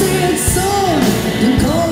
sing song.